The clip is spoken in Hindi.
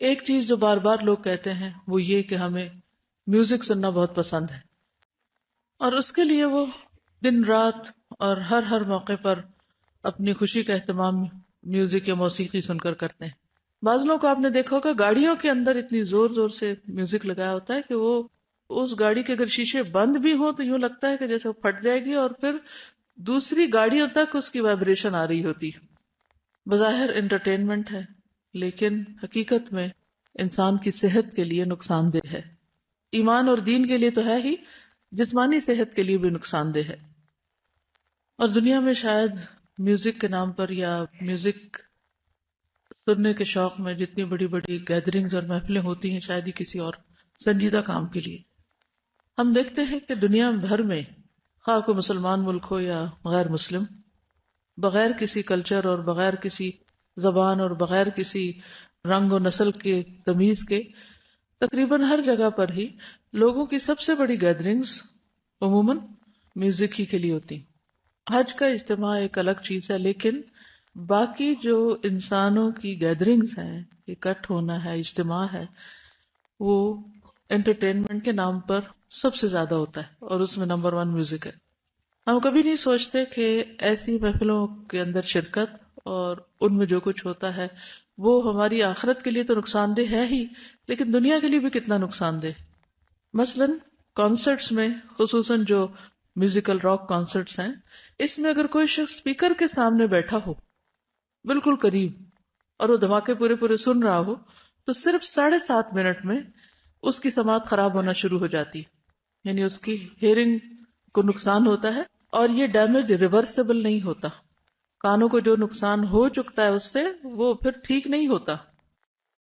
एक चीज़ जो बार बार लोग कहते हैं, वो ये कि हमें म्यूज़िक सुनना बहुत पसंद है। और उसके लिए वो दिन रात और हर हर मौके पर अपनी खुशी का अहतमाम म्यूज़िक या मौसीकी सुनकर करते हैं। बाज को आपने देखा होगा, गाड़ियों के अंदर इतनी ज़ोर ज़ोर से म्यूज़िक लगाया होता है कि वो उस गाड़ी के अगर शीशे बंद भी हो तो यूँ लगता है कि जैसे वो फट जाएगी और फिर दूसरी गाड़ियों तक उसकी वाइब्रेशन आ रही होती बज़ाहिर एंटरटेनमेंट है लेकिन हकीकत में इंसान की सेहत के लिए नुकसानदेह है। ईमान और दीन के लिए तो है ही, जिस्मानी सेहत के लिए भी नुकसानदेह है। और दुनिया में शायद म्यूज़िक के नाम पर या म्यूज़िक सुनने के शौक में जितनी बड़ी बड़ी गैदरिंग्स और महफिलें होती हैं, शायद ही किसी और संजीदा काम के लिए। हम देखते हैं कि दुनिया भर में खा को मुसलमान मुल्क हो या गैर मुस्लिम, बगैर किसी कल्चर और बगैर किसी जबान और बगैर किसी रंग और नस्ल के तमीज के, तकरीबन हर जगह पर ही लोगों की सबसे बड़ी गैदरिंग्स अमूमन म्यूज़िक ही के लिए होती। हज का इज्तम एक अलग चीज़ है, लेकिन बाकी जो इंसानों की गैदरिंग्स हैं, इकट्ठ होना है, इज्तम है, वो एंटरटेनमेंट के नाम पर सबसे ज़्यादा होता है और उसमें नंबर वन म्यूज़िक है। हम कभी नहीं सोचते कि ऐसी महफिलों के अंदर शिरकत और उनमें जो कुछ होता है, वो हमारी आखिरत के लिए तो नुकसानदेह है ही, लेकिन दुनिया के लिए भी कितना नुकसानदेह। मसलन कॉन्सर्ट्स में खसूस जो म्यूजिकल रॉक कॉन्सर्ट्स हैं, इसमें अगर कोई शख्स स्पीकर के सामने बैठा हो, बिल्कुल करीब, और वो धमाके पूरे पूरे सुन रहा हो तो सिर्फ़ साढ़े सात मिनट में उसकी समात खराब होना शुरू हो जाती यानी उसकी हेयरिंग को नुकसान होता है, और ये डैमेज रिवर्सेबल नहीं होता। कानों को जो नुकसान हो चुकता है उससे वो फिर ठीक नहीं होता।